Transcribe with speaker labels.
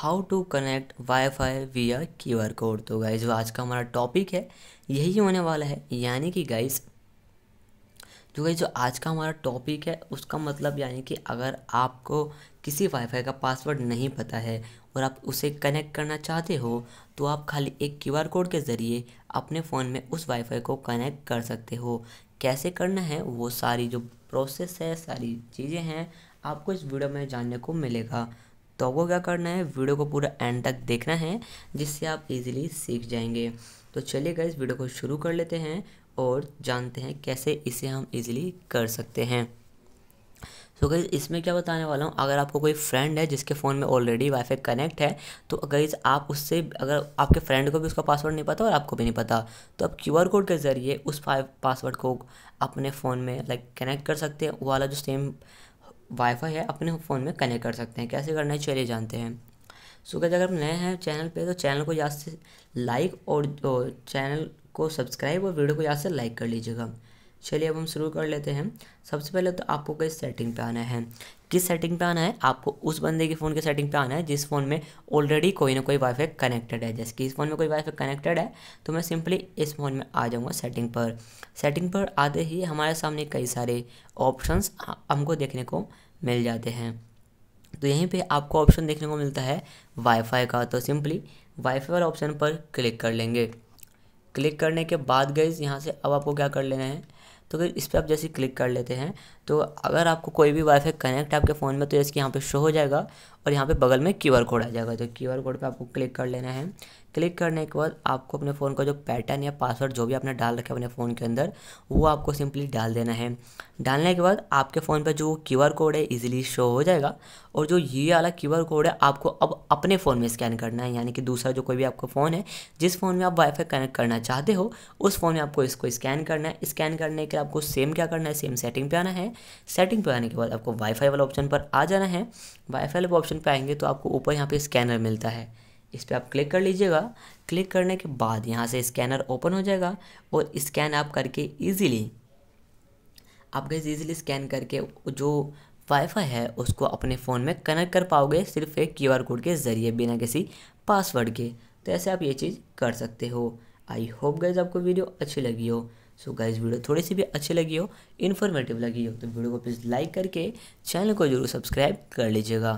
Speaker 1: How to connect WiFi Q R code तो guys जो आज का हमारा टॉपिक है, यही होने वाला है, यानी कि गाइज़ जो गाइज़ जो आज का हमारा टॉपिक है, उसका मतलब यानी कि अगर आपको किसी वाईफाई का पासवर्ड नहीं पता है और आप उसे कनेक्ट करना चाहते हो तो आप खाली एक क्यू आर कोड के ज़रिए अपने फ़ोन में उस वाईफाई को कनेक्ट कर सकते हो। कैसे करना है, वो सारी जो प्रोसेस है, सारी चीज़ें हैं, आपको इस वीडियो में जानने को मिलेगा। तो आपको क्या करना है, वीडियो को पूरा एंड तक देखना है, जिससे आप इजीली सीख जाएँगे। तो चलिए गए वीडियो को शुरू कर लेते हैं और जानते हैं कैसे इसे हम इजीली कर सकते हैं। तो गई इसमें क्या बताने वाला हूँ, अगर आपको कोई फ्रेंड है जिसके फ़ोन में ऑलरेडी वाईफाई कनेक्ट है तो गईज आप उससे, अगर आपके फ्रेंड को भी उसका पासवर्ड नहीं पता और आपको भी नहीं पता तो आप क्यूआर कोड के ज़रिए उस पासवर्ड को अपने फ़ोन में लाइक कनेक्ट कर सकते हैं। वाला जो सेम वाईफाई है, अपने फ़ोन में कनेक्ट कर सकते हैं। कैसे करना है, चलिए जानते हैं। सो कहते अगर नए हैं चैनल पे तो चैनल को याद से लाइक और चैनल को सब्सक्राइब और वीडियो को याद से लाइक कर लीजिएगा। चलिए अब हम शुरू कर लेते हैं। सबसे पहले तो आपको कई सेटिंग पे आना है? किस सेटिंग पे आना है? आपको उस बंदे के फ़ोन के सेटिंग पे आना है, जिस फ़ोन में ऑलरेडी कोई ना कोई वाईफाई कनेक्टेड है। जैसे कि इस फ़ोन में कोई वाईफाई कनेक्टेड है तो मैं सिंपली इस फ़ोन में आ जाऊँगा सेटिंग पर। सेटिंग पर आते ही हमारे सामने कई सारे ऑप्शंस हमको देखने को मिल जाते हैं। तो यहीं पे आपको ऑप्शन देखने को मिलता है वाईफाई का। तो सिंपली वाईफाई वाले ऑप्शन पर क्लिक कर लेंगे। क्लिक करने के बाद गई यहाँ से अब आपको क्या कर लेना है? तो अगर इस पर आप जैसे क्लिक कर लेते हैं तो अगर आपको कोई भी वाईफाई कनेक्ट है आपके फ़ोन में तो इसके यहाँ पे शो हो जाएगा और यहाँ पे बगल में क्यूआर कोड आ जाएगा। तो क्यूआर कोड पे आपको क्लिक कर लेना है। क्लिक करने के बाद आपको अपने फ़ोन का जो पैटर्न या पासवर्ड जो भी आपने डाल रखा है अपने फ़ोन के अंदर, वो आपको सिंपली डाल देना है। डालने के बाद आपके फ़ोन पर जो क्यूआर कोड है इजीली शो हो जाएगा और जो ये वाला क्यूआर कोड है, आपको अब अपने फ़ोन में स्कैन करना है। यानी कि दूसरा जो कोई भी आपका फ़ोन है, जिस फ़ोन में आप वाईफाई कनेक्ट करना चाहते हो, उस फ़ोन में आपको इसको स्कैन करना है। स्कैन करने के आपको सेम क्या करना है? सेम सेटिंग पे आना है। सेटिंग पे आने के बाद आपको वाईफाई वाला ऑप्शन पर आ जाना है। वाईफाई वाले ऑप्शन पे आएँगे तो आपको ऊपर यहाँ पे स्कैनर मिलता है। इस पर आप क्लिक कर लीजिएगा। क्लिक करने के बाद यहाँ से स्कैनर ओपन हो जाएगा और स्कैन आप करके ईजीली आप गैस ईजिली स्कैन करके जो वाईफाई है, उसको अपने फ़ोन में कनेक्ट कर पाओगे सिर्फ़ एक QR कोड के ज़रिए बिना किसी पासवर्ड के। तो ऐसे आप ये चीज़ कर सकते हो। आई होप गैस आपको वीडियो अच्छी लगी हो। सो गाइज़ वीडियो थोड़ी सी भी अच्छी लगी हो इन्फॉर्मेटिव लगी हो तो वीडियो को प्लीज़ लाइक करके चैनल को ज़रूर सब्सक्राइब कर लीजिएगा।